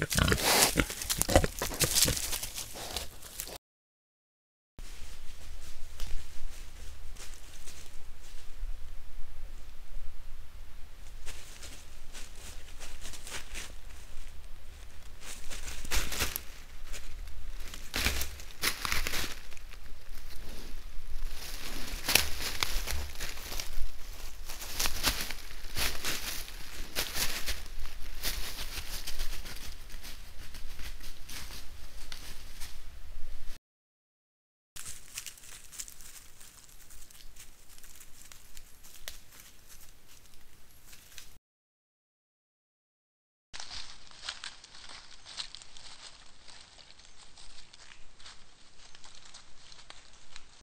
Yeah.